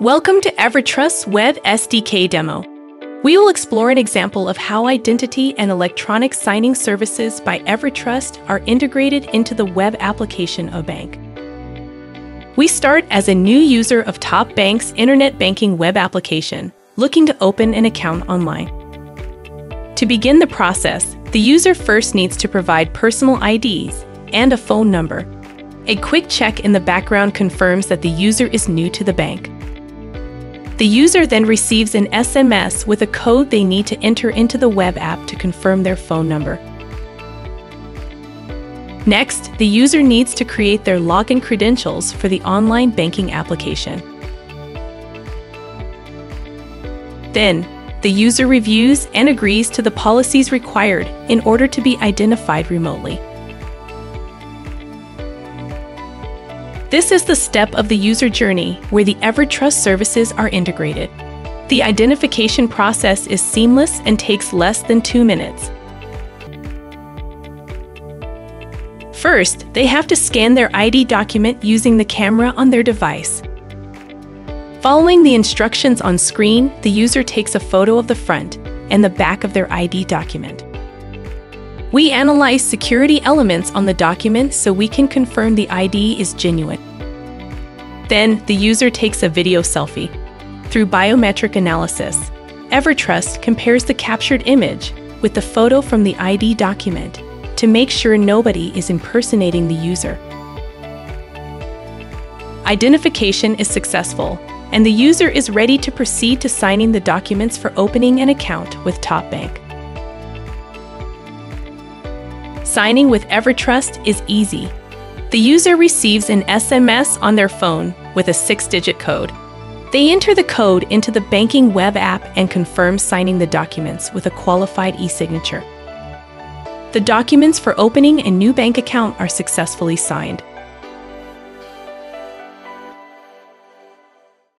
Welcome to Evrotrust's Web SDK demo. We will explore an example of how identity and electronic signing services by Evrotrust are integrated into the web application of bank. We start as a new user of Top Bank's internet banking web application, looking to open an account online. To begin the process, the user first needs to provide personal IDs and a phone number. A quick check in the background confirms that the user is new to the bank. The user then receives an SMS with a code they need to enter into the web app to confirm their phone number. Next, the user needs to create their login credentials for the online banking application. Then, the user reviews and agrees to the policies required in order to be identified remotely. This is the step of the user journey where the Evrotrust services are integrated. The identification process is seamless and takes less than two minutes. First, they have to scan their ID document using the camera on their device. Following the instructions on screen, the user takes a photo of the front and the back of their ID document. We analyze security elements on the document so we can confirm the ID is genuine. Then, the user takes a video selfie. Through biometric analysis, Evrotrust compares the captured image with the photo from the ID document to make sure nobody is impersonating the user. Identification is successful, and the user is ready to proceed to signing the documents for opening an account with TopBank. Signing with Evrotrust is easy. The user receives an SMS on their phone with a six digit code. They enter the code into the banking web app and confirm signing the documents with a qualified e signature. The documents for opening a new bank account are successfully signed.